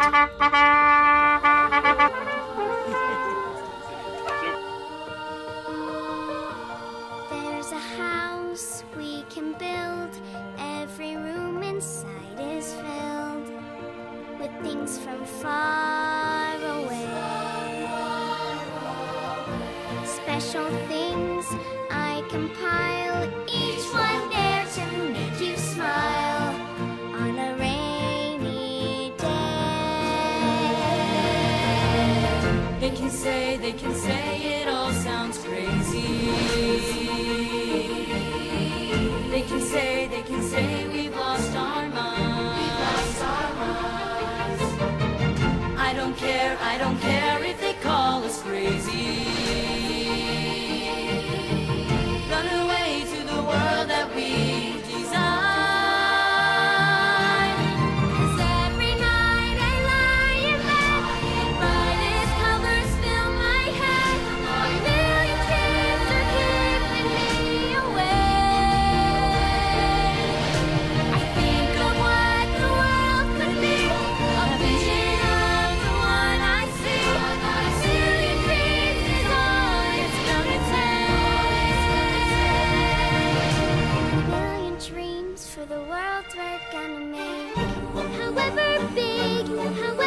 There's a house we can build. Every room inside is filled with things from far away. Special things. they can say it all sounds crazy. They can say, they can say we've lost our minds. We've lost our minds. I don't care, I don't care. 好。